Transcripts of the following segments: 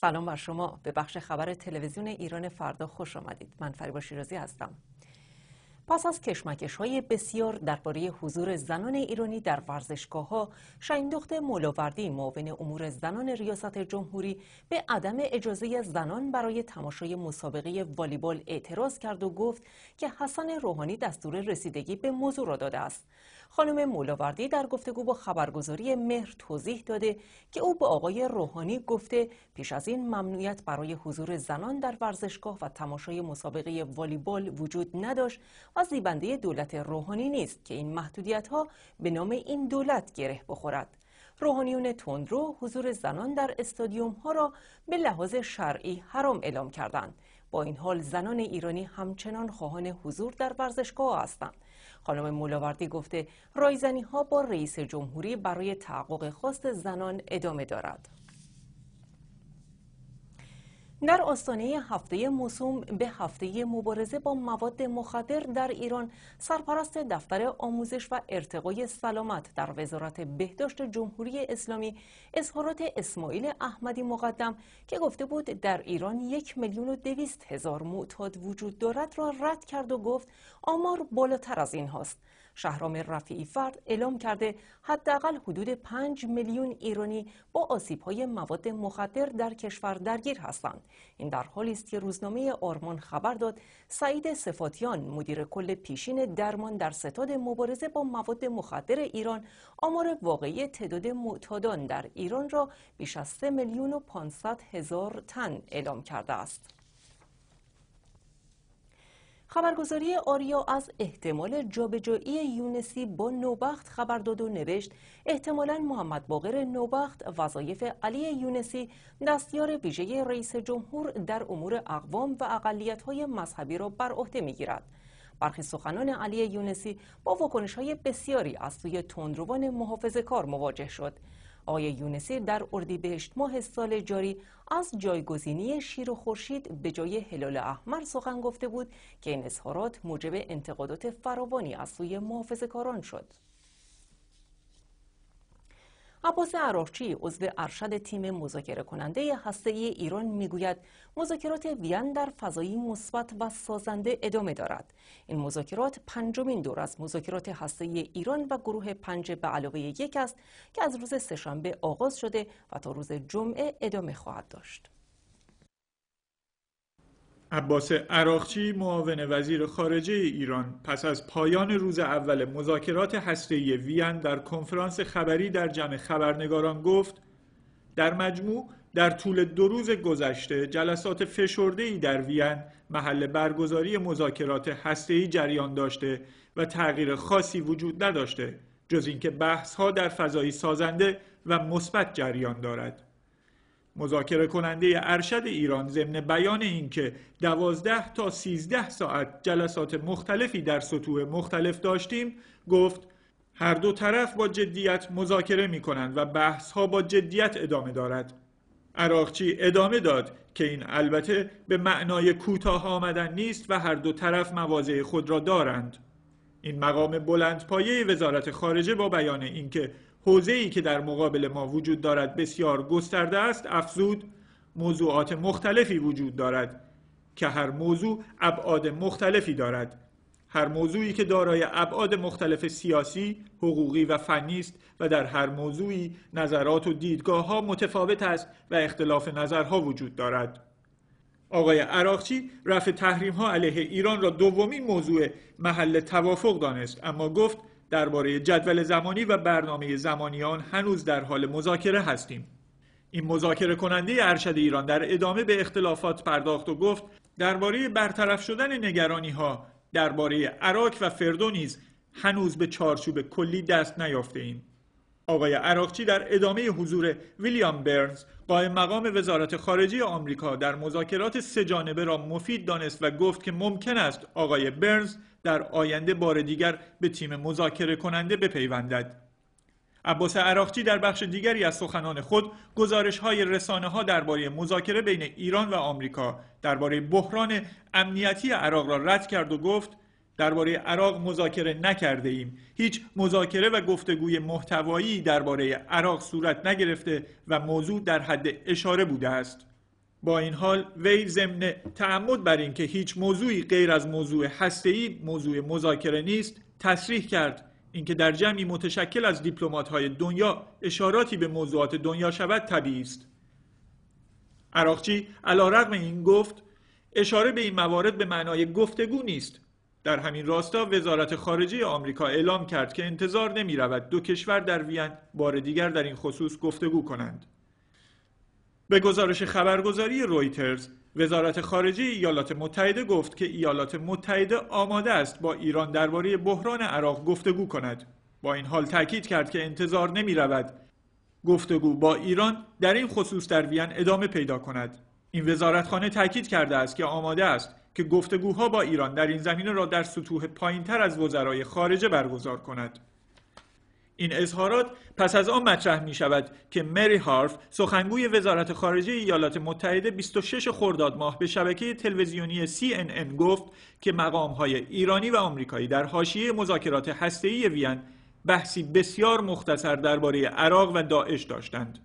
سلام بر شما. به بخش خبر تلویزیون ایران فردا خوش آمدید. من فریبا شیرازی هستم. پس از کشمکش های بسیار درباره حضور زنان ایرانی در ورزشگاه ها دخت مولاوردی معاون امور زنان ریاست جمهوری به عدم اجازه زنان برای تماشای مسابقه والیبال اعتراض کرد و گفت که حسن روحانی دستور رسیدگی به موضوع را داده است. خانم مولاوردی در گفتگو با خبرگزاری مهر توضیح داده که او به آقای روحانی گفته پیش از این ممنوعیت برای حضور زنان در ورزشگاه و تماشای مسابقه والیبال وجود نداشت و زیبنده دولت روحانی نیست که این محدودیت ها به نام این دولت گره بخورد. روحانیون تندرو حضور زنان در استادیوم ها را به لحاظ شرعی حرام اعلام کردند. با این حال زنان ایرانی همچنان خواهان حضور در ورزشگاه هستند. خانم مولاوردی گفته رایزنی ها با رئیس جمهوری برای تحقق خواست زنان ادامه دارد. در آستانه هفته موسوم به هفته مبارزه با مواد مخدر در ایران سرپرست دفتر آموزش و ارتقای سلامت در وزارت بهداشت جمهوری اسلامی اظهارات اسماعیل احمدی مقدم که گفته بود در ایران یک میلیون و دویست هزار معتاد وجود دارد را رد کرد و گفت آمار بالاتر از این هاست. شهرام رفیعی فرد اعلام کرده حداقل حدود 5 میلیون ایرانی با آسیب‌های مواد مخدر در کشور درگیر هستند. این در حالی است که روزنامه آرمان خبر داد سعید صفاتیان مدیر کل پیشین درمان در ستاد مبارزه با مواد مخدر ایران آمار واقعی تعداد معتادان در ایران را بیش از 3 میلیون و 500 هزار تن اعلام کرده است. خبرگزاری آریا از احتمال جابجایی یونسی با نوبخت خبر داد و نوشت احتمالا محمد باقر نوبخت وظایف علی یونسی دستیار ویژه رئیس جمهور در امور اقوام و اقلیت‌های مذهبی را بر عهده می‌گیرد. برخی سخنان علی یونسی با واکنش های بسیاری از سوی تندروان محافظه کار مواجه شد. آقای یونسی در اردیبهشت ماه سال جاری از جایگزینی شیر و خورشید به جای هلال احمر سخن گفته بود که این اظهارات موجب انتقادات فراوانی از سوی محافظه‌کاران شد. عباس عراقچی عضو ارشد تیم مذاکره کننده هسته ای ایران می‌گوید مذاکرات وین در فضایی مثبت و سازنده ادامه دارد. این مذاکرات پنجمین دور از مذاکرات هسته ای ایران و گروه پنج به علاوه یک است که از روز سهشنبه آغاز شده و تا روز جمعه ادامه خواهد داشت. عباس عراقچی معاون وزیر خارجه ایران پس از پایان روز اول مذاکرات هسته‌ای وین در کنفرانس خبری در جمع خبرنگاران گفت در مجموع در طول دو روز گذشته جلسات فشرده‌ای در وین محل برگزاری مذاکرات هسته‌ای جریان داشته و تغییر خاصی وجود نداشته جز اینکه بحث‌ها در فضایی سازنده و مثبت جریان دارد. مذاکره کننده ارشد ایران ضمن بیان اینکه دوازده تا سیزده ساعت جلسات مختلفی در سطوح مختلف داشتیم گفت هر دو طرف با جدیت مذاکره می کنند و بحث ها با جدیت ادامه دارد. عراقچی ادامه داد که این البته به معنای کوتاه آمدن نیست و هر دو طرف مواضع خود را دارند. این مقام بلندپایه وزارت خارجه با بیان اینکه حوزه ای که در مقابل ما وجود دارد بسیار گسترده است افزود موضوعات مختلفی وجود دارد که هر موضوع ابعاد مختلفی دارد هر موضوعی که دارای ابعاد مختلف سیاسی، حقوقی و فنی است و در هر موضوعی نظرات و دیدگاه ها متفاوت است و اختلاف نظرها وجود دارد. آقای عراقچی رفع تحریم ها علیه ایران را دومین موضوع محل توافق دانست اما گفت درباره جدول زمانی و برنامه زمانی آن هنوز در حال مذاکره هستیم این مذاکره کننده ارشد ایران در ادامه به اختلافات پرداخت و گفت درباره برطرف شدن نگرانی ها درباره عراق و فردو نیز هنوز به چارچوب کلی دست نیافته ایم. آقای عراقچی در ادامه حضور ویلیام برنز قائم مقام وزارت خارجه آمریکا در مذاکرات سه جانبه را مفید دانست و گفت که ممکن است آقای برنز در آینده بار دیگر به تیم مذاکره کننده بپیوندد. عباس عراقچی در بخش دیگری از سخنان خود گزارش های رسانه ها درباره مذاکره بین ایران و آمریکا درباره بحران امنیتی عراق را رد کرد و گفت درباره عراق مذاکره نکرده ایم هیچ مذاکره و گفتگوی محتوایی درباره عراق صورت نگرفته و موضوع در حد اشاره بوده است. با این حال وی ضمن تعمد بر اینکه هیچ موضوعی غیر از موضوع هسته‌ای موضوع مذاکره نیست تصریح کرد. اینکه در جمعی متشکل از های دنیا اشاراتی به موضوعات دنیا شود طبیعی است. عراقچی رقم این گفت اشاره به این موارد به معنای گفتگو نیست. در همین راستا وزارت خارجه آمریکا اعلام کرد که انتظار نمی رود دو کشور در وین بار دیگر در این خصوص گفتگو کنند. به گزارش خبرگزاری رویترز وزارت خارجه ایالات متحده گفت که ایالات متحده آماده است با ایران درباره بحران عراق گفتگو کند. با این حال تاکید کرد که انتظار نمی رود گفتگو با ایران در این خصوص در وین ادامه پیدا کند. این وزارتخانه تاکید کرده است که آماده است که گفتگوها با ایران در این زمینه را در سطوح پایینتر از وزرای خارجه برگزار کند این اظهارات پس از آن مطرح می شود که مری هارف سخنگوی وزارت خارجه ایالات متحده 26 خرداد ماه به شبکه تلویزیونی CNN گفت که مقام های ایرانی و آمریکایی در حاشیه مذاکرات هسته‌ای وین بحثی بسیار مختصر درباره عراق و داعش داشتند.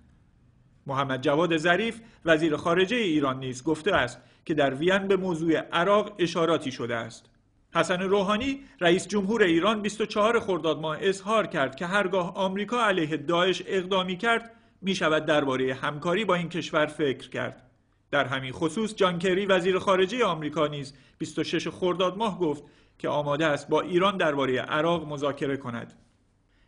محمد جواد ظریف وزیر خارجه ایران نیز گفته است که در وین به موضوع عراق اشاراتی شده است. حسن روحانی رئیس جمهور ایران 24 خرداد ماه اظهار کرد که هرگاه آمریکا علیه داعش اقدامی کرد می شود درباره همکاری با این کشور فکر کرد در همین خصوص جان کری وزیر خارجه آمریکا نیز 26 خرداد ماه گفت که آماده است با ایران درباره عراق مذاکره کند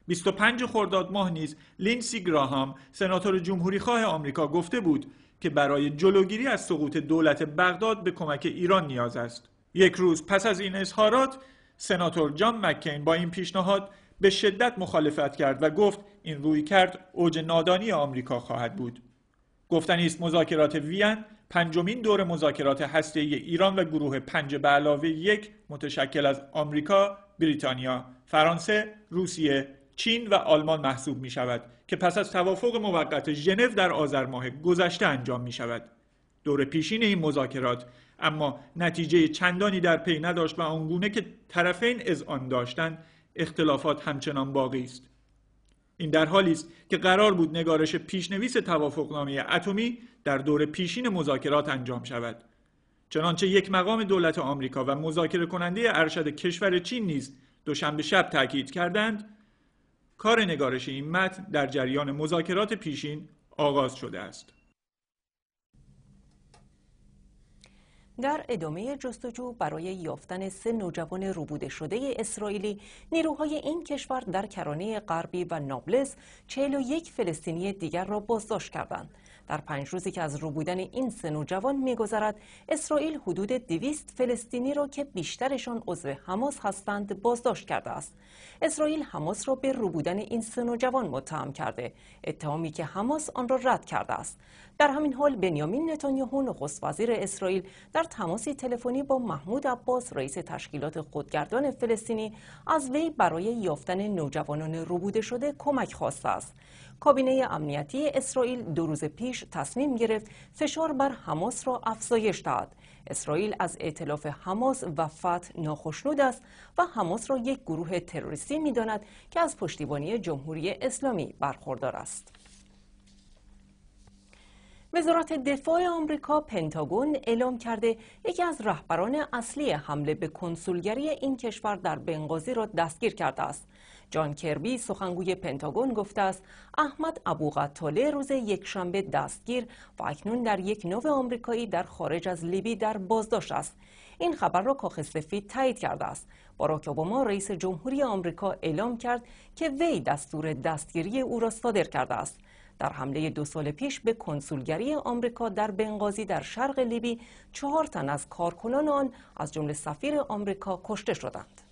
25 خرداد ماه نیز لیندسی گراهام سناتور جمهوری خواه آمریکا گفته بود که برای جلوگیری از سقوط دولت بغداد به کمک ایران نیاز است. یک روز پس از این اظهارات سناتور جان مکین با این پیشنهاد به شدت مخالفت کرد و گفت این رویکرد اوج نادانی آمریکا خواهد بود. گفتنی است مذاکرات وین پنجمین دور مذاکرات هسته ایران و گروه پنج به علاوه یک متشکل از آمریکا، بریتانیا، فرانسه، روسیه، چین و آلمان محسوب می شود که پس از توافق موقت ژنو در آذر ماه گذشته انجام می شود. دور پیشین این مذاکرات اما نتیجه چندانی در پی نداشت و آنگونه که طرفین از آن داشتند اختلافات همچنان باقی است این در حالی است که قرار بود نگارش پیشنویس توافقنامه اتمی در دور پیشین مذاکرات انجام شود چنانچه یک مقام دولت آمریکا و مذاکره کننده ارشد کشور چین نیز دوشنبه شب تاکید کردند کار نگارش این متن در جریان مذاکرات پیشین آغاز شده است. در ادامه جستجو برای یافتن سه نوجوان روبوده شده اسرائیلی نیروهای این کشور در کرانه غربی و نابلس 41 فلسطینی دیگر را بازداشت کردند. در پنج روزی که از روبودن این سه نوجوان میگذرد اسرائیل حدود دویست فلسطینی را که بیشترشان عضو حماس هستند بازداشت کرده است. اسرائیل حماس را به روبودن این سه نوجوان متهم کرده. اتهامی که حماس آن را رد کرده است. در همین حال بنیامین نتانیاهو نخست وزیر اسرائیل در تماسی تلفنی با محمود عباس رئیس تشکیلات خودگردان فلسطینی از وی برای یافتن نوجوانان روبوده شده کمک خواسته است. کابینه امنیتی اسرائیل دو روز پیش تصمیم گرفت فشار بر حماس را افزایش دهد. اسرائیل از ائتلاف حماس و فتح ناخشنود است و حماس را یک گروه تروریستی می‌داند که از پشتیبانی جمهوری اسلامی برخوردار است. وزارت دفاع آمریکا پنتاگون اعلام کرده یکی از رهبران اصلی حمله به کنسولگری این کشور در بنغازی را دستگیر کرده است. جان کربی سخنگوی پنتاگون گفته است احمد ابو قتاله روز یکشنبه دستگیر و اکنون در یک نو آمریکایی در خارج از لیبی در بازداشت است. این خبر را کاخ سفید تایید کرده است. باراک اوباما رئیس جمهوری آمریکا اعلام کرد که وی دستور دستگیری او را صادر کرده است. در حمله دو سال پیش به کنسولگری آمریکا در بنغازی در شرق لیبی چهار تن از کارکنان آن از جمله سفیر آمریکا کشته شدند.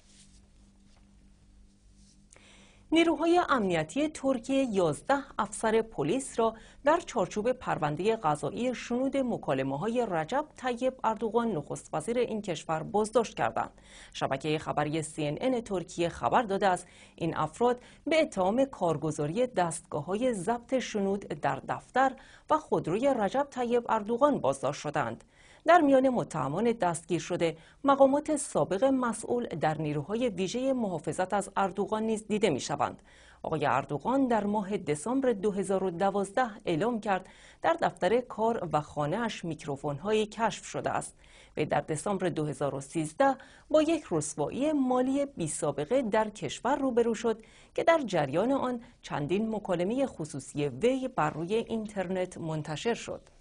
نیروهای امنیتی ترکیه 11 افسر پلیس را در چارچوب پرونده قضایی شنود مکالمه های رجب طیب اردوغان نخست وزیر این کشور بازداشت کردند. شبکه خبری CNN ترکیه خبر داده است این افراد به اتهام کارگزاری دستگاه های ضبط شنود در دفتر و خودروی رجب طیب اردوغان بازداشت شدند. در میان متهمان دستگیر شده مقامات سابق مسئول در نیروهای ویژه محافظت از اردوغان نیز دیده می شوند. آقای اردوغان در ماه دسامبر 2012 اعلام کرد در دفتر کار و خانهاش میکروفون هایی کشف شده است و در دسامبر 2013 با یک رسوایی مالی بی سابقه در کشور روبرو شد که در جریان آن چندین مکالمه خصوصی وی بر روی اینترنت منتشر شد.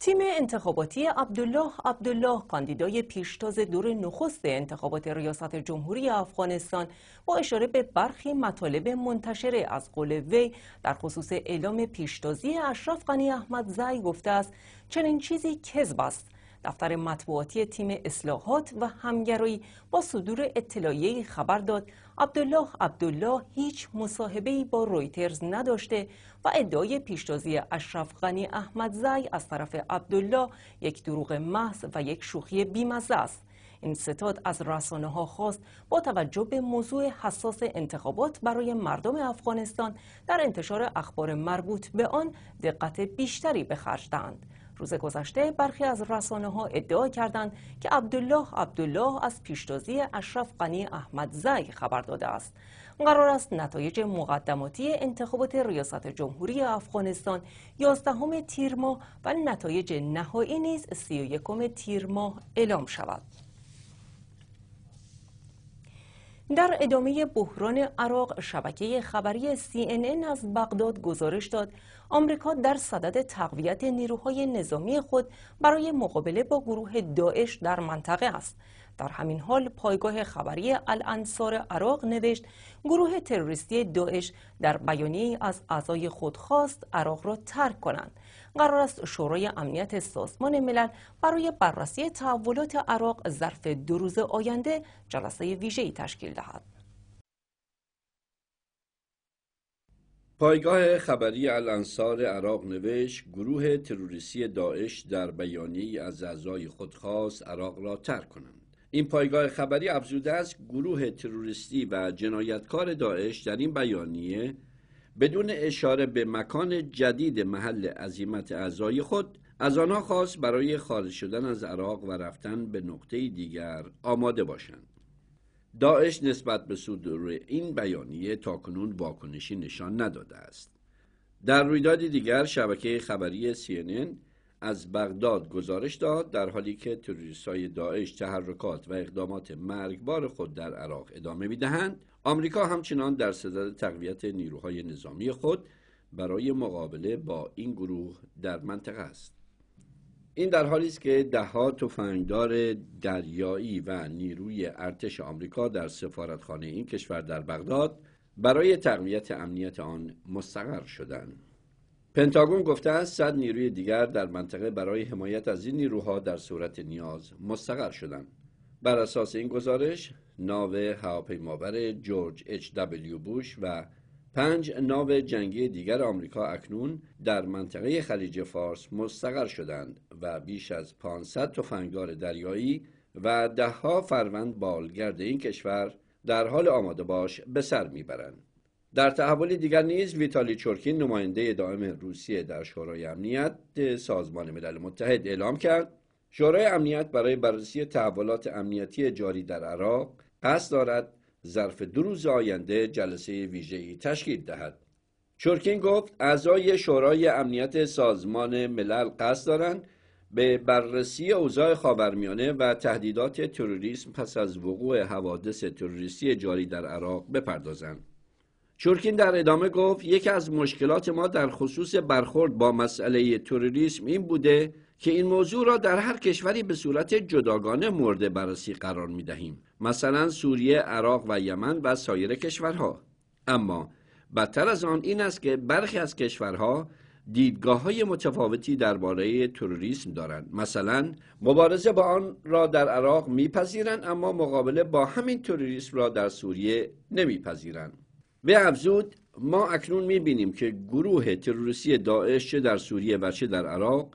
تیم انتخاباتی عبدالله عبدالله کاندیدای پیشتاز دور نخست انتخابات ریاست جمهوری افغانستان با اشاره به برخی مطالب منتشره از قول وی در خصوص اعلام پیشتازی اشرف غنی احمد زی گفته است چنین چیزی کذب است. دفتر مطبوعاتی تیم اصلاحات و همگرایی با صدور اطلاعیه خبر داد. عبدالله عبدالله هیچ مصاحبه‌ای با رویترز نداشته و ادعای پیشتازی اشرف غنی احمد زی از طرف عبدالله یک دروغ محض و یک شوخی بیمزه است. این ستاد از رسانه ها خواست با توجه به موضوع حساس انتخابات برای مردم افغانستان در انتشار اخبار مربوط به آن دقت بیشتری به خرج دهند. روز گذشته برخی از رسانه ها ادعا کردند که عبدالله عبدالله از پیشتازی اشرف غنی احمد زی خبر داده است. قرار است نتایج مقدماتی انتخابات ریاست جمهوری افغانستان 11 تیر ماه و نتایج نهایی نیز 31 تیر ماه اعلام شود. در ادامه بحران عراق شبکه خبری CNN از بغداد گزارش داد آمریکا در صدد تقویت نیروهای نظامی خود برای مقابله با گروه داعش در منطقه است. در همین حال پایگاه خبری الانصار عراق نوشت گروه تروریستی داعش در بیانیه از اعضای خود خواست عراق را ترک کنند. قرار است شورای امنیت سازمان ملل برای بررسی تحولات عراق ظرف دو روز آینده جلسه ویژه‌ای تشکیل دهد. پایگاه خبری الانصار عراق نوشت گروه تروریستی داعش در بیانیه از اعضای خودخواست عراق را ترک کنند. این پایگاه خبری افزوده است گروه تروریستی و جنایتکار داعش در این بیانیه بدون اشاره به مکان جدید محل عظیمت اعضای خود از آنها خواست برای خارج شدن از عراق و رفتن به نقطه دیگر آماده باشند. داعش نسبت به صدور این بیانیه تاکنون واکنشی نشان نداده است. در رویدادی دیگر شبکه خبری CNN از بغداد گزارش داد در حالی که تروریستای داعش تحرکات و اقدامات مرگبار خود در عراق ادامه می‌دهند آمریکا همچنان در صدد تقویت نیروهای نظامی خود برای مقابله با این گروه در منطقه است. این در حالی است که دهها تفنگدار دریایی و نیروی ارتش آمریکا در سفارتخانه این کشور در بغداد برای تقویت امنیت آن مستقر شدند. پنتاگون گفته است صد نیروی دیگر در منطقه برای حمایت از این نیروها در صورت نیاز مستقر شدند. بر اساس این گزارش ناو هواپیمابر جورج اچ دبلیو بوش و پنج ناو جنگی دیگر آمریکا اکنون در منطقه خلیج فارس مستقر شدند و بیش از 500 تفنگدار دریایی و دهها فروند بالگرد این کشور در حال آماده باش به سر می‌برند. در تحولی دیگر نیز ویتالی چورکین نماینده دائم روسیه در شورای امنیت سازمان ملل متحد اعلام کرد شورای امنیت برای بررسی تحولات امنیتی جاری در عراق قصد دارد ظرف دو روز آینده جلسه ویژه‌ای تشکیل دهد. چورکین گفت اعضای شورای امنیت سازمان ملل قصد دارند به بررسی اوضاع خاورمیانه و تهدیدات تروریسم پس از وقوع حوادث تروریستی جاری در عراق بپردازند. چورکین در ادامه گفت یکی از مشکلات ما در خصوص برخورد با مسئله تروریسم این بوده که این موضوع را در هر کشوری به صورت جداگانه مورد بررسی قرار می دهیم مثلا سوریه، عراق و یمن و سایر کشورها. اما بدتر از آن این است که برخی از کشورها دیدگاه های متفاوتی درباره تروریسم دارند. مثلا مبارزه با آن را در عراق میپذیرند اما مقابله با همین تروریسم را در سوریه نمیپذیرند. به افزود ما اکنون می‌بینیم که گروه تروریستی داعش چه در سوریه و چه در عراق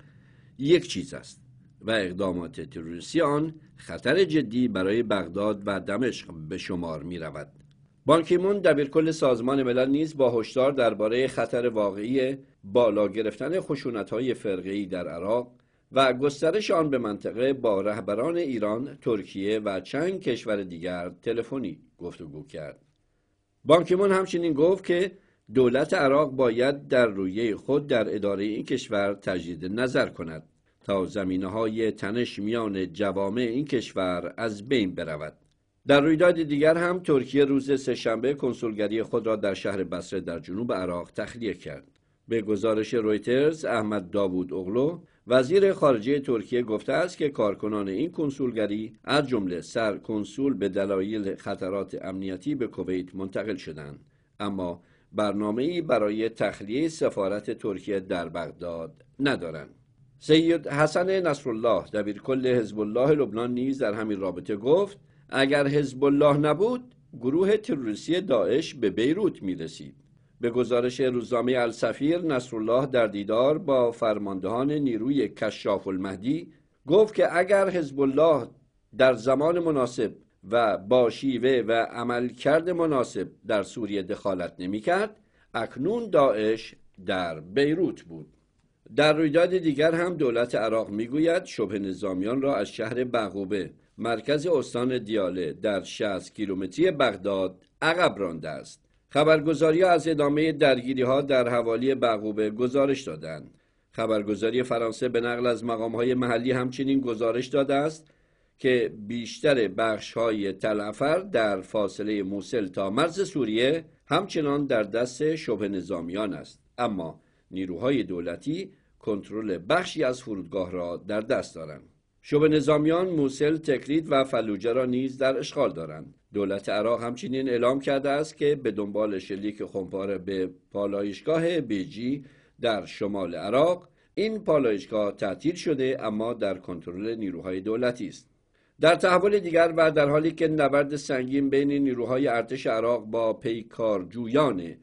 یک چیز است و اقدامات تروریستی آن خطر جدی برای بغداد و دمشق به شمار می رود. بانکیمون دبیرکل سازمان ملل نیز با هشدار درباره خطر واقعی بالا گرفتن خشونت های فرقی در عراق و گسترش آن به منطقه با رهبران ایران، ترکیه و چند کشور دیگر تلفنی گفتگو کرد. بانکیمون همچنین گفت که دولت عراق باید در رویه خود در اداره این کشور تجدید نظر کند تا زمینه های تنش میان جوامع این کشور از بین برود. در رویداد دیگر هم ترکیه روز سهشنبه کنسولگری خود را در شهر بصره در جنوب عراق تخلیه کرد. به گزارش رویترز احمد داوود اغلو وزیر خارجه ترکیه گفته است که کارکنان این کنسولگری از جمله سر کنسول به دلایل خطرات امنیتی به کویت منتقل شدند اما برنامه‌ای برای تخلیه سفارت ترکیه در بغداد ندارند سید حسن نصرالله دبیرکل حزب الله لبنان نیز در همین رابطه گفت اگر حزب الله نبود گروه تروریستی داعش به بیروت می رسید. به گزارش روزنامه السفیر نصرالله در دیدار با فرماندهان نیروی کشاف المهدی گفت که اگر حزب الله در زمان مناسب و با شیوه و عملکرد مناسب در سوریه دخالت نمی کرد اکنون داعش در بیروت بود. در رویداد دیگر هم دولت عراق می‌گوید شبه نظامیان را از شهر بغوبه مرکز استان دیاله در 60 کیلومتری بغداد عقب رانده است. خبرگزاری از ادامه درگیری ها در حوالی بغوبه گزارش دادند. خبرگزاری فرانسه به نقل از مقام های محلی همچنین گزارش داده است که بیشتر بخش های تلعفر در فاصله موسل تا مرز سوریه همچنان در دست شبه نظامیان است اما نیروهای دولتی کنترل بخشی از فرودگاه را در دست دارند شبه نظامیان موسل، تکرید و فلوجه را نیز در اشغال دارند. دولت عراق همچنین اعلام کرده است که به دنبال شلیک خمپاره به پالایشگاه بیجی در شمال عراق این پالایشگاه تعطیل شده اما در کنترل نیروهای دولتی است. در تحول دیگر و در حالی که نبرد سنگین بین نیروهای ارتش عراق با پیکارجویان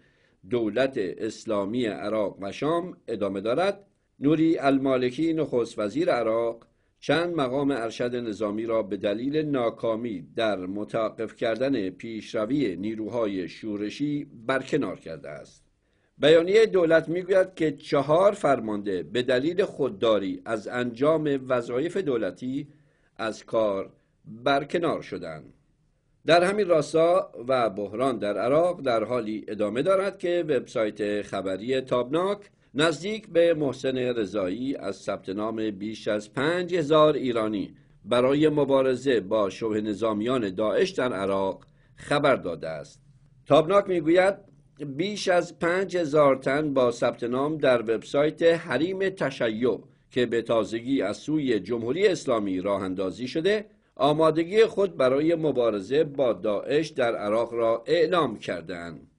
دولت اسلامی عراق و شام ادامه دارد نوری المالکی نخست وزیر عراق چند مقام ارشد نظامی را به دلیل ناکامی در متوقف کردن پیشروی نیروهای شورشی برکنار کرده است. بیانیه دولت می‌گوید که چهار فرمانده به دلیل خودداری از انجام وظایف دولتی از کار برکنار شدند. در همین راستا و بحران در عراق در حالی ادامه دارد که وبسایت خبری تابناک نزدیک به محسن رضایی از ثبت نام بیش از پنج هزار ایرانی برای مبارزه با شبه نظامیان داعش در عراق خبر داده است. تابناک می‌گوید بیش از پنج هزار تن با ثبت نام در وبسایت حریم تشیع که به تازگی از سوی جمهوری اسلامی راه اندازی شده آمادگی خود برای مبارزه با داعش در عراق را اعلام کردند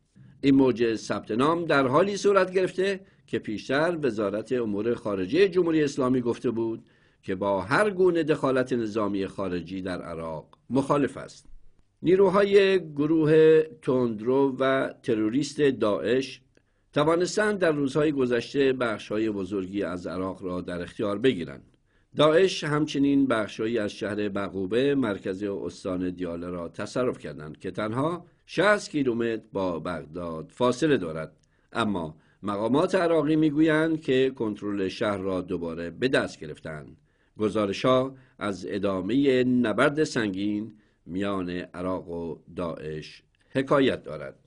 این موج ثبت نام در حالی صورت گرفته که پیشتر وزارت امور خارجه جمهوری اسلامی گفته بود که با هر گونه دخالت نظامی خارجی در عراق مخالف است. نیروهای گروه تندرو و تروریست داعش توانستند در روزهای گذشته بخشهای بزرگی از عراق را در اختیار بگیرند. داعش همچنین بخشهایی از شهر بقوبه مرکز استان دیاله را تصرف کردند که تنها 60 کیلومتر با بغداد فاصله دارد. اما مقامات عراقی می‌گویند که کنترل شهر را دوباره به دست گرفتند. گزارش ها از ادامه نبرد سنگین میان عراق و داعش حکایت دارد.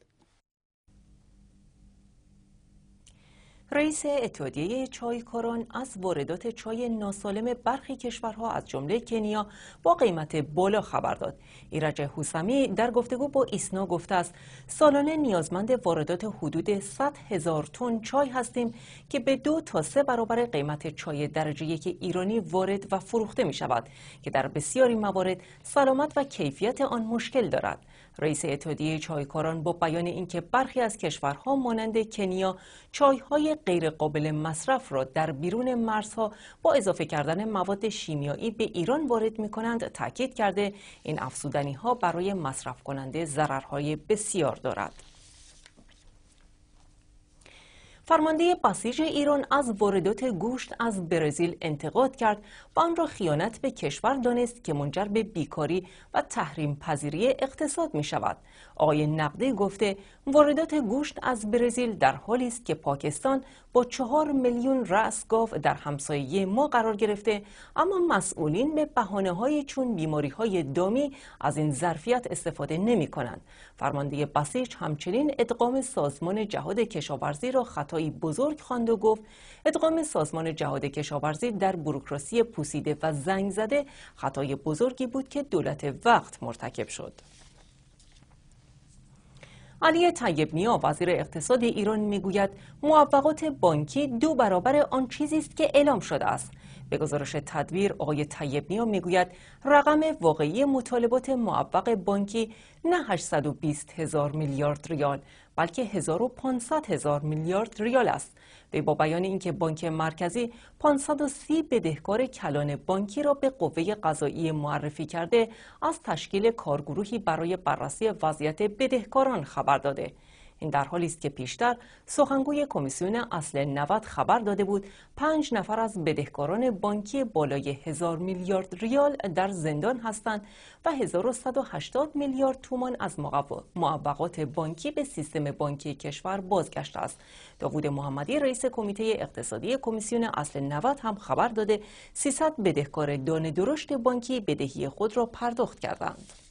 رئیس اتحادیه چایکاران از واردات چای ناسالم برخی کشورها از جمله کنیا با قیمت بالا خبر داد. ایرج حوسمی در گفتگو با ایسنا گفته است سالانه نیازمند واردات حدود 100 هزار تن چای هستیم که به دو تا سه برابر قیمت چای درجه یک ایرانی وارد و فروخته می شود که در بسیاری موارد سلامت و کیفیت آن مشکل دارد. رئیس اتحادیه چایکاران با بیان اینکه برخی از کشورها مانند کنیا چایهای غیرقابل مصرف را در بیرون مرزها با اضافه کردن مواد شیمیایی به ایران وارد می تاکید کرده این افزودنی ها برای مصرف کننده ضررهای بسیار دارد. فرمانده بسیج ایران از واردات گوشت از برزیل انتقاد کرد و آن را خیانت به کشور دانست که منجر به بیکاری و تحریم پذیری اقتصاد می شود. آقای نقده گفته واردات گوشت از برزیل در حالی است که پاکستان با چهار میلیون رأس گاو در همسایه ما قرار گرفته اما مسئولین به بحانه های چون بیماری های دامی از این ظرفیت استفاده نمی کنند. فرمانده بسیج همچنین ادغام سازمان جهاد کشاورزی را خطایی بزرگ خواند و گفت ادغام سازمان جهاد کشاورزی در بروکراسی پوسیده و زنگ زده خطای بزرگی بود که دولت وقت مرتکب شد. علی طیب نیا وزیر اقتصاد ایران می‌گوید موفقات بانکی دو برابر آن چیزی است که اعلام شده است. به گزارش تدبیر آقای طیب نیا می‌گوید رقم واقعی مطالبات موفق بانکی نه 820 هزار میلیارد ریال. بلکه 1500 هزار میلیارد ریال است. وی با بیان اینکه بانک مرکزی 530 بدهکار کلان بانکی را به قوه قضایی معرفی کرده از تشکیل کارگروهی برای بررسی وضعیت بدهکاران خبر داده. این در حالی است که پیشتر سخنگوی کمیسیون اصل 90 خبر داده بود پنج نفر از بدهکاران بانکی بالای هزار میلیارد ریال در زندان هستند و 1180 میلیارد تومان از معوقات بانکی به سیستم بانکی کشور بازگشته است. داوود محمدی رئیس کمیته اقتصادی کمیسیون اصل 90 هم خبر داده 300 بدهکار دانه درشت بانکی بدهی خود را پرداخت کردند.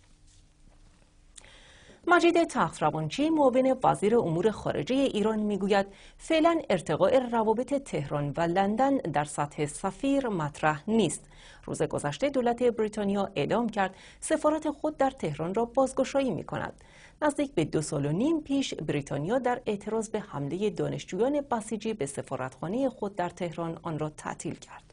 مجید تخت روانچی معاون وزیر امور خارجه ایران می‌گوید فعلا ارتقاء روابط تهران و لندن در سطح سفیر مطرح نیست. روز گذشته دولت بریتانیا اعلام کرد سفارت خود در تهران را بازگشایی می کند نزدیک به دو سال و نیم پیش بریتانیا در اعتراض به حمله دانشجویان بسیجی به سفارتخانه خود در تهران آن را تعطیل کرد.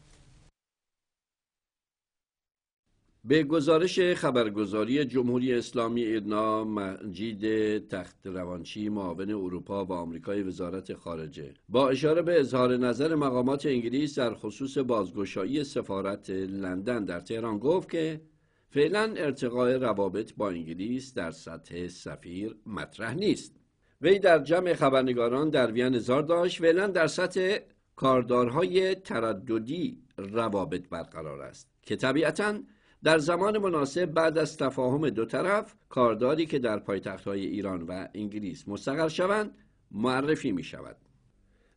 به گزارش خبرگزاری جمهوری اسلامی ایرنا مجید تخت روانچی معاون اروپا و آمریکای وزارت خارجه. با اشاره به اظهار نظر مقامات انگلیس در خصوص بازگشایی سفارت لندن در تهران گفت که فعلا ارتقاء روابط با انگلیس در سطح سفیر مطرح نیست. وی در جمع خبرنگاران در وین اظهار داشت فعلا در سطح کاردارهای ترددی روابط برقرار است که طبیعتاً در زمان مناسب بعد از تفاهم دو طرف کارداری که در های ایران و انگلیس مستقر شوند معرفی می شود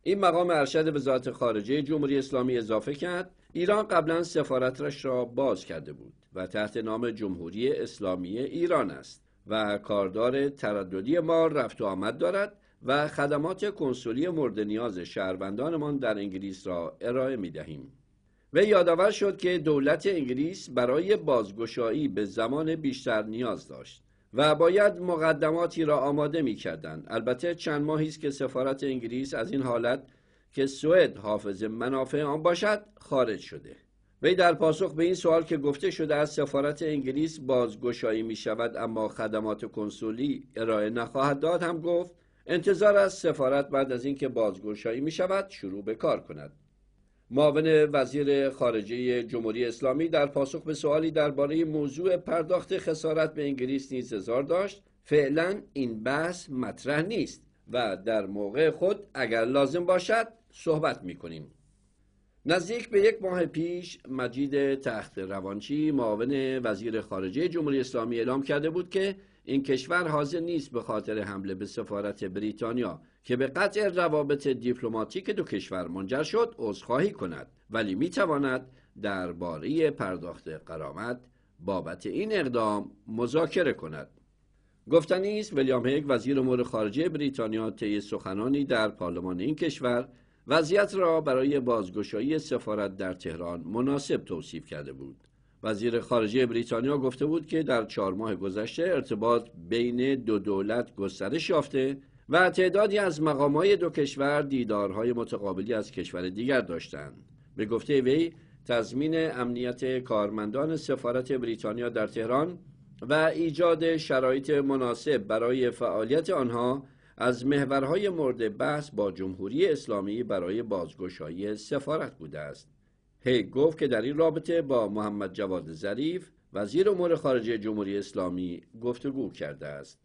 این مقام ارشد وزارت خارجه جمهوری اسلامی اضافه کرد ایران قبلا سفارتش را باز کرده بود و تحت نام جمهوری اسلامی ایران است و کاردار ترددی ما رفت و آمد دارد و خدمات کنسولی مورد نیاز شهروندانمان در انگلیس را ارائه می دهیم. و یادآور شد که دولت انگلیس برای بازگشایی به زمان بیشتر نیاز داشت و باید مقدماتی را آماده می کردن. البته چند ماهی است که سفارت انگلیس از این حالت که سوئد حافظ منافع آن باشد خارج شده وی در پاسخ به این سوال که گفته شده از سفارت انگلیس بازگشایی می شود اما خدمات کنسولی ارائه نخواهد داد هم گفت انتظار از سفارت بعد از اینکه بازگشایی می شود شروع به کار کند معاون وزیر خارجه جمهوری اسلامی در پاسخ به سوالی درباره موضوع پرداخت خسارت به انگلیس نیز اظهار داشت فعلا این بحث مطرح نیست و در موقع خود اگر لازم باشد صحبت می کنیم. نزدیک به یک ماه پیش مجید تخت روانچی معاون وزیر خارجه جمهوری اسلامی اعلام کرده بود که این کشور حاضر نیست به خاطر حمله به سفارت بریتانیا که به قطع روابط دیپلماتیک دو کشور منجر شد عذرخواهی کند. ولی می‌تواند درباره پرداخت قرامت بابت این اقدام مذاکره کند. گفتنی است ویلیام هیگ وزیر امور خارجه بریتانیا طی سخنانی در پارلمان این کشور وضعیت را برای بازگشایی سفارت در تهران مناسب توصیف کرده بود. وزیر خارجه بریتانیا گفته بود که در چهار ماه گذشته ارتباط بین دو دولت گسترش یافته و تعدادی از مقامهای دو کشور دیدارهای متقابلی از کشور دیگر داشتند. به گفته وی تضمین امنیت کارمندان سفارت بریتانیا در تهران و ایجاد شرایط مناسب برای فعالیت آنها از محورهای مورد بحث با جمهوری اسلامی برای بازگشایی سفارت بوده است. هی گفت که در این رابطه با محمد جواد ظریف وزیر امور خارجه جمهوری اسلامی گفتگو کرده است.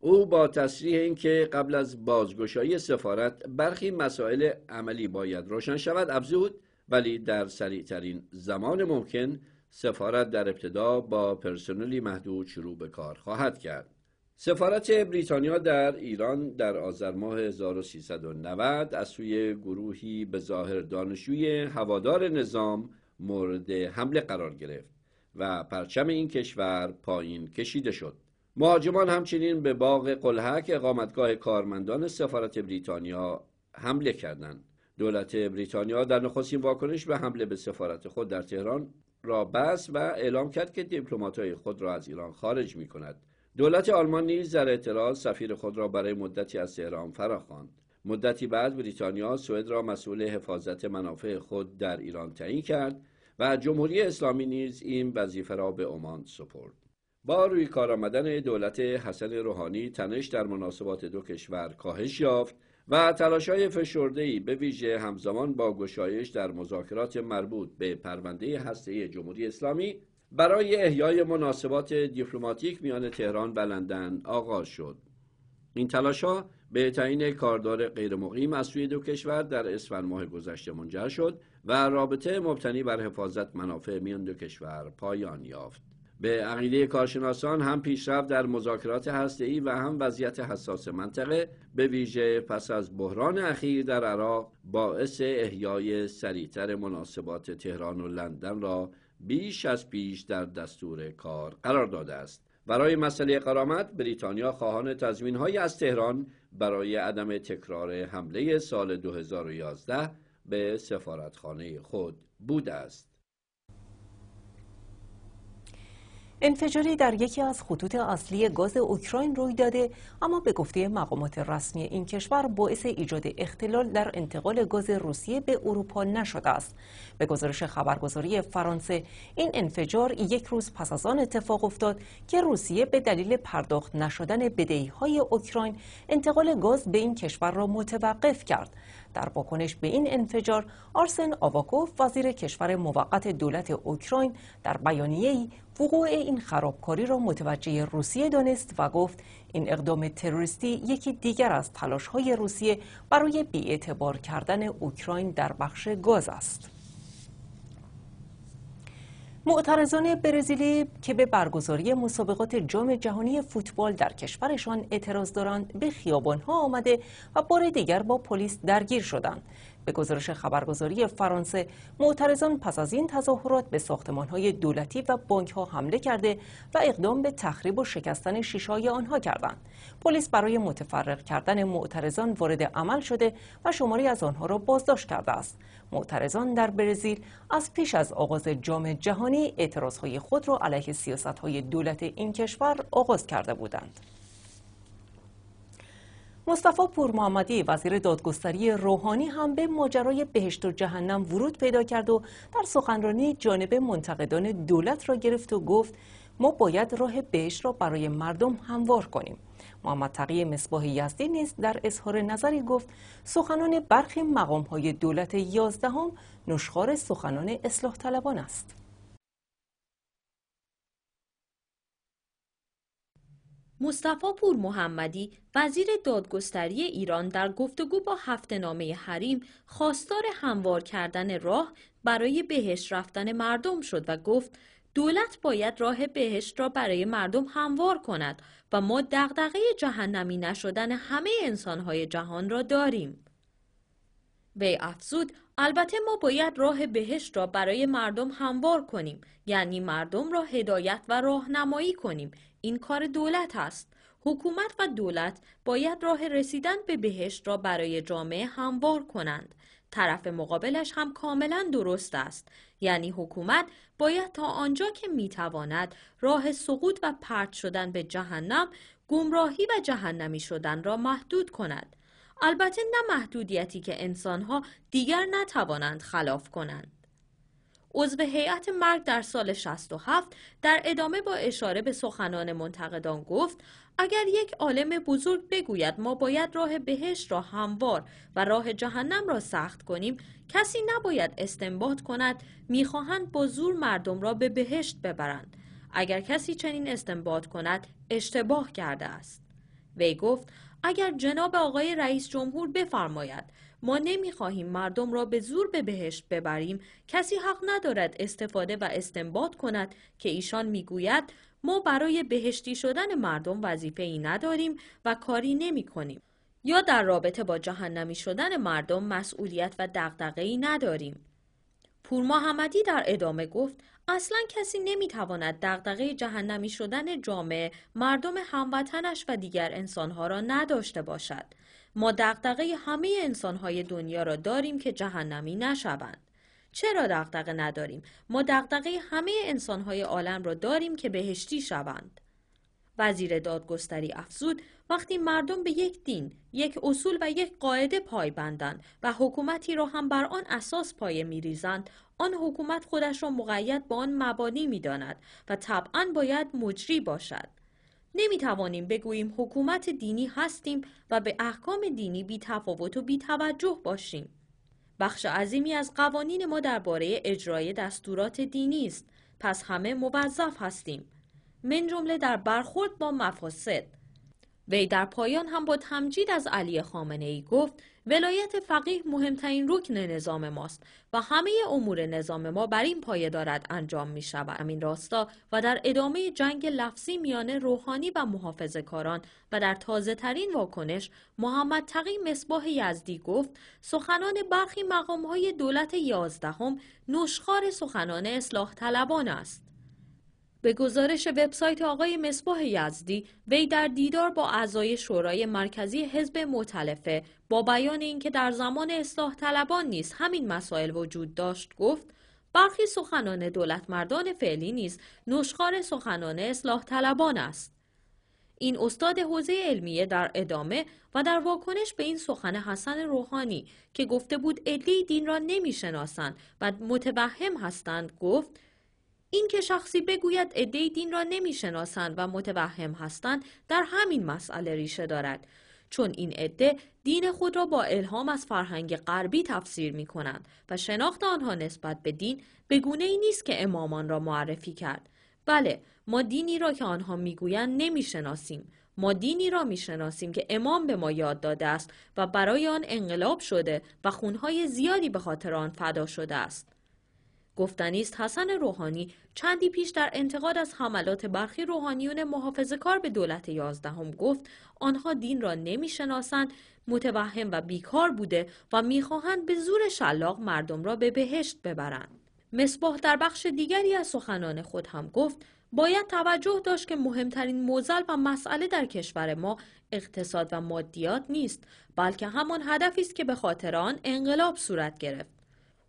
او با تصریح اینکه قبل از بازگشایی سفارت برخی مسائل عملی باید روشن شود افزود ولی در سریعترین زمان ممکن سفارت در ابتدا با پرسنلی محدود شروع به کار خواهد کرد. سفارت بریتانیا در ایران در آذر ماه 1390 از سوی گروهی به ظاهر دانشجوی هوادار نظام مورد حمله قرار گرفت و پرچم این کشور پایین کشیده شد. مهاجمان همچنین به باغ قلحک اقامتگاه کارمندان سفارت بریتانیا حمله کردند دولت بریتانیا در نخستین واکنش به حمله به سفارت خود در تهران را بس و اعلام کرد که دیپلمات‌های خود را از ایران خارج می کند. دولت آلمان نیز در اعتراض سفیر خود را برای مدتی از تهران فراخواند. مدتی بعد بریتانیا سوئد را مسئول حفاظت منافع خود در ایران تعیین کرد و جمهوری اسلامی نیز این وظیفه را به عمان سپرد. با روی کار آمدن دولت حسن روحانی تنش در مناسبات دو کشور کاهش یافت و تلاشای فشرده‌ای به ویژه همزمان با گشایش در مذاکرات مربوط به پرونده هسته جمهوری اسلامی برای احیای مناسبات دیپلماتیک میان تهران و لندن آغاز شد. این تلاشها به تعیین کاردار غیرمقیم از سوی دو کشور در اسفند ماه گذشته منجر شد و رابطه مبتنی بر حفاظت منافع میان دو کشور پایان یافت. به عقیده کارشناسان هم پیشرفت در مذاکرات هسته‌ای و هم وضعیت حساس منطقه به ویژه پس از بحران اخیر در عراق باعث احیای سریعتر مناسبات تهران و لندن را بیش از پیش در دستور کار قرار داده است. برای مسئله قرامت بریتانیا خواهان تضمین از تهران برای عدم تکرار حمله سال 2011 به سفارتخانه خود بوده است. انفجاری در یکی از خطوط اصلی گاز اوکراین روی داده اما به گفته مقامات رسمی این کشور باعث ایجاد اختلال در انتقال گاز روسیه به اروپا نشده است. به گزارش خبرگزاری فرانسه این انفجار یک روز پس از آن اتفاق افتاد که روسیه به دلیل پرداخت نشدن بدهی های اوکراین انتقال گاز به این کشور را متوقف کرد. در واکنش به این انفجار آرسن آواکوف وزیر کشور موقت دولت اوکراین در بیانیه‌ای وقوع این خرابکاری را متوجه روسیه دانست و گفت این اقدام تروریستی یکی دیگر از تلاش‌های روسیه برای بی‌اعتبار کردن اوکراین در بخش گاز است. معترضان برزیلی که به برگزاری مسابقات جام جهانی فوتبال در کشورشان اعتراض دارند به خیابانها آمده و بار دیگر با پلیس درگیر شدند. به گزارش خبرگزاری فرانسه معترضان پس از این تظاهرات به ساختمانهای دولتی و بانک ها حمله کرده و اقدام به تخریب و شکستن شیشای آنها کردند. پلیس برای متفرق کردن معترضان وارد عمل شده و شماری از آنها را بازداشت کرده است. معترضان در برزیل از پیش از آغاز جام جهانی اعتراضهای خود را علیه سیاستهای دولت این کشور آغاز کرده بودند. مصطفی پور محمدی وزیر دادگستری روحانی هم به ماجرای بهشت و جهنم ورود پیدا کرد و در سخنرانی جانب منتقدان دولت را گرفت و گفت ما باید راه بهشت را برای مردم هموار کنیم. محمد تقی مصباح یزدی نیز در اظهار نظری گفت سخنان برخی مقام های دولت یازدهم نشخار سخنان اصلاح طلبان است. مصطفی پور محمدی وزیر دادگستری ایران در گفتگو با هفته نامه حریم خواستار هموار کردن راه برای بهشت رفتن مردم شد و گفت دولت باید راه بهشت را برای مردم هموار کند و ما دغدغه جهنمی نشدن همه انسانهای جهان را داریم. وی افزود البته ما باید راه بهشت را برای مردم هموار کنیم یعنی مردم را هدایت و راهنمایی کنیم این کار دولت است. حکومت و دولت باید راه رسیدن به بهشت را برای جامعه هموار کنند. طرف مقابلش هم کاملا درست است. یعنی حکومت باید تا آنجا که می‌تواند راه سقوط و پرت شدن به جهنم گمراهی و جهنمی شدن را محدود کند. البته نه محدودیتی که انسانها دیگر نتوانند خلاف کنند. عضو هیئت مرگ در سال 67 در ادامه با اشاره به سخنان منتقدان گفت اگر یک عالم بزرگ بگوید ما باید راه بهشت را هموار و راه جهنم را سخت کنیم کسی نباید استنباط کند می‌خواهند با زور مردم را به بهشت ببرند. اگر کسی چنین استنباط کند اشتباه کرده است. وی گفت اگر جناب آقای رئیس جمهور بفرماید ما نمی‌خواهیم مردم را به زور به بهشت ببریم کسی حق ندارد استفاده و استنباط کند که ایشان می‌گوید ما برای بهشتی شدن مردم وظیفه ای نداریم و کاری نمی کنیم. یا در رابطه با جهنمی شدن مردم مسئولیت و دغدغه‌ای نداریم. پور محمدی در ادامه گفت اصلا کسی نمی‌تواند دغدغه جهنمی شدن جامعه مردم هموطنش و دیگر انسانها را نداشته باشد ما دغدغه همه انسانهای دنیا را داریم که جهنمی نشوند. چرا دغدغه نداریم؟ ما دغدغه همه انسانهای عالم را داریم که بهشتی شوند. وزیر دادگستری افزود وقتی مردم به یک دین، یک اصول و یک قاعده پایبندند و حکومتی را هم بر آن اساس پایه میریزند آن حکومت خودش را مقید به آن مبانی می‌داند و طبعا باید مجری باشد. نمی توانیم بگوییم حکومت دینی هستیم و به احکام دینی بی تفاوت و بی توجه باشیم. بخش عظیمی از قوانین ما درباره اجرای دستورات دینی است. پس همه موظف هستیم. من جمله در برخورد با مفاسد. وی در پایان هم با تمجید از علی خامنه ای گفت ولایت فقیه مهمترین رکن نظام ماست و همه امور نظام ما بر این پایه دارد انجام می شود. امین راستا و در ادامه جنگ لفظی میان روحانی و محافظ کاران و در تازه ترین واکنش محمد تقی مصباح یزدی گفت سخنان برخی مقام های دولت یازدهم نشخار سخنان اصلاح طلبان است. به گزارش وبسایت آقای مصباح یزدی وی در دیدار با اعضای شورای مرکزی حزب مؤتلفه با بیان اینکه در زمان اصلاح طلبان نیز همین مسائل وجود داشت گفت برخی سخنان دولت مردان فعلی نیز نشخار سخنان اصلاح طلبان است. این استاد حوزه علمیه در ادامه و در واکنش به این سخن حسن روحانی که گفته بود علی دین را نمی‌شناسند و متوهم هستند گفت این که شخصی بگوید عده دین را نمی‌شناسند و متوهم هستند در همین مسئله ریشه دارد. چون این عده دین خود را با الهام از فرهنگ غربی تفسیر می کنند و شناخت آنها نسبت به دین به گونه ای نیست که امامان را معرفی کرد. بله ما دینی را که آنها می‌گویند نمی‌شناسیم. ما دینی را می‌شناسیم که امام به ما یاد داده است و برای آن انقلاب شده و خونهای زیادی به خاطر آن فدا شده است. گفتنی است حسن روحانی. چندی پیش در انتقاد از حملات برخی روحانیون محافظه کار به دولت یازدهم گفت آنها دین را نمی‌شناسند متوهم و بیکار بوده و می‌خواهند به زور شلاق مردم را به بهشت ببرند. مصباح در بخش دیگری از سخنان خود هم گفت باید توجه داشت که مهمترین موزل و مسئله در کشور ما اقتصاد و مادیات نیست بلکه همان هدفی است که به خاطر آن انقلاب صورت گرفت.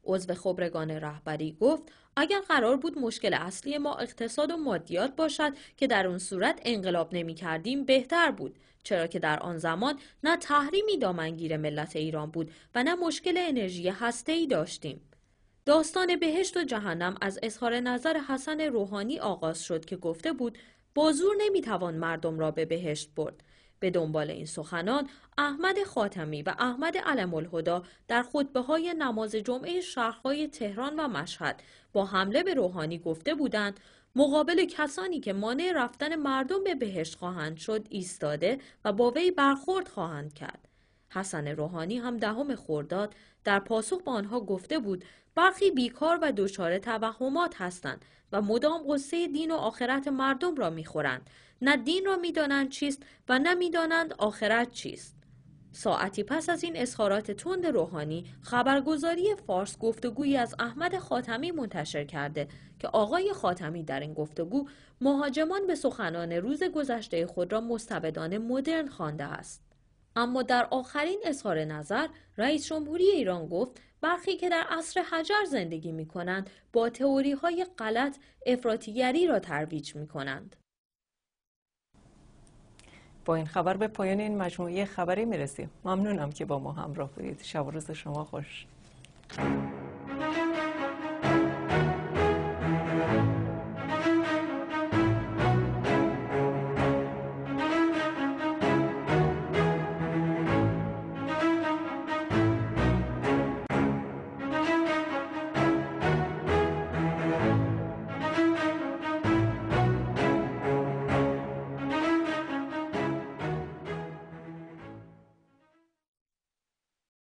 عضو خبرگان رهبری گفت اگر قرار بود مشکل اصلی ما اقتصاد و مادیات باشد که در اون صورت انقلاب نمی کردیم بهتر بود. چرا که در آن زمان نه تحریمی دامنگیر ملت ایران بود و نه مشکل انرژی ای داشتیم. داستان بهشت و جهنم از اظهار نظر حسن روحانی آغاز شد که گفته بود با زور نمی‌توان مردم را به بهشت برد. به دنبال این سخنان احمد خاتمی و احمد علم الهدا در خطبه های نماز جمعه شهرهای تهران و مشهد با حمله به روحانی گفته بودند مقابل کسانی که مانع رفتن مردم به بهشت خواهند شد ایستاده و با وی برخورد خواهند کرد. حسن روحانی هم دهم خورداد در پاسخ به آنها گفته بود برخی بیکار و دچار توهمات هستند و مدام قصه دین و آخرت مردم را می‌خورند نه دین را می‌دانند چیست و نه می‌دانند آخرت چیست ساعتی پس از این اظهارات تند روحانی خبرگزاری فارس گفتگویی از احمد خاتمی منتشر کرده که آقای خاتمی در این گفتگو مهاجمان به سخنان روز گذشته خود را مستبدان مدرن خوانده است اما در آخرین اظهار نظر رئیس جمهوری ایران گفت برخی که در عصر حجر زندگی می کنند با تئوری های غلط افراطیگری را ترویج می کنند. با این خبر به پایان این مجموعه خبری می‌رسیم. ممنونم که با ما همراه بودید. شب و روز شما خوش.